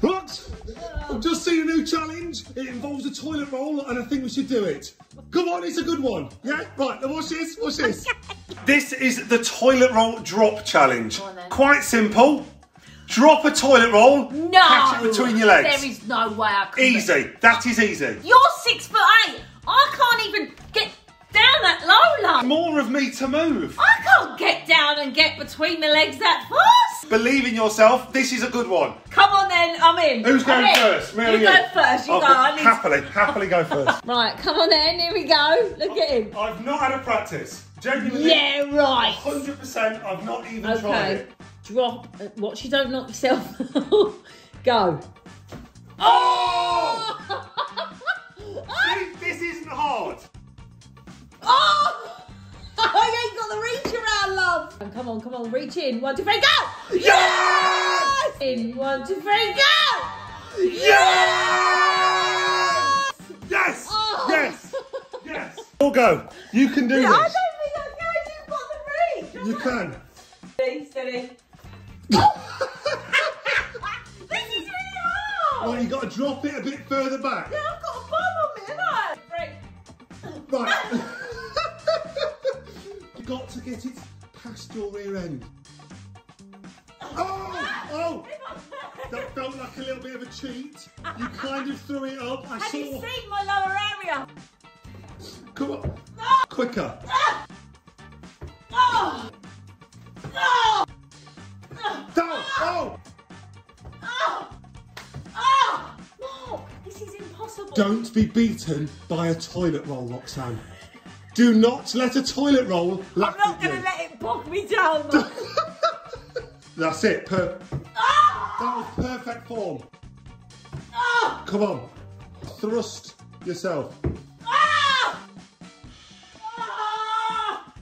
Right, I've just seen a new challenge. It involves a toilet roll and I think we should do it. Come on, it's a good one. Yeah? Right, now watch this, watch this. this is the toilet roll drop challenge. on. Quite simple. Drop a toilet roll, No! catch it between your legs. There is no way I can. Easy, that is easy. You're six foot eight. I can't even get down that low, love. More of me to move. I can't get down and get between the legs that fast. Believe in yourself, this is a good one. Come on then, I'm in. Who's I'm going in. first? Me or you go first. You I'll go. I need happily, happily go first. Right, come on then. Here we go. Look at him. I've not had a practice. Genuinely. Yeah, right. 100%, I've not even tried Okay. it. Drop. uh, Watch you don't knock yourself. go. Oh! See, this isn't hard. Oh! I ain't got the reach around, love. Come on, come on, reach in. One, two, three, go! Yes! In one, two, three, go! Yes! Yes! Oh. Yes! Yes! All go. You can do I this. don't think I can. You've got the reach. You can. Steady, steady. this is really hard. Right, you got to drop it a bit further back. Yeah, I've got a bum on me, haven't I? Break. Right. you got to get it past your rear end. Oh! Oh! That felt like a little bit of a cheat. You kind of threw it up. I Have you saw. seen my lower area? Come on. Quicker. Oh! Oh! Down. Oh! Oh! Oh! This is impossible. Don't be beaten by a toilet roll, Roxanne. Do not let a toilet roll I'm not going to let it bog me down. That's it. Per-! That was perfect form. Oh! Come on. Thrust yourself. Ah! Ah!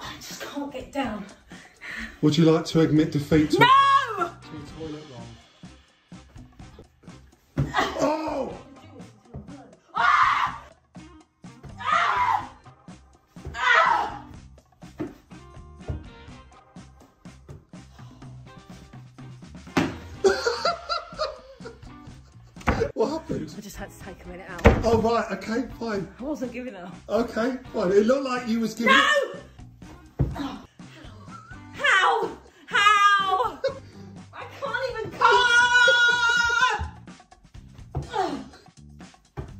I just can't get down. Would you like to admit defeat to, No! I just had to take a minute out. Oh right, okay, fine. I wasn't giving up. Okay, fine. It looked like you was giving No! How? How? I can't even come! Ah!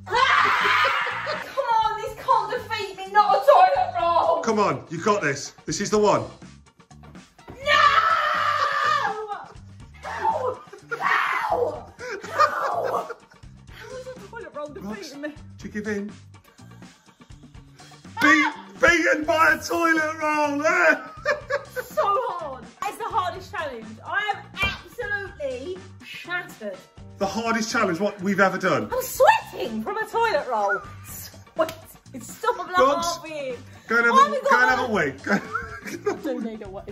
Come on, this can't defeat me, not a toilet roll! Come on, you got this. This is the one. Roll defeating me? Do you give in? Be- beaten by a toilet roll! eh? So hard. It's the hardest challenge. I am absolutely shattered. the hardest challenge what we've ever done. I'm sweating from a toilet roll. Sweating. Stop Dogs, laughing. Go and have, a, go and have a wee. Go- I do need a wave.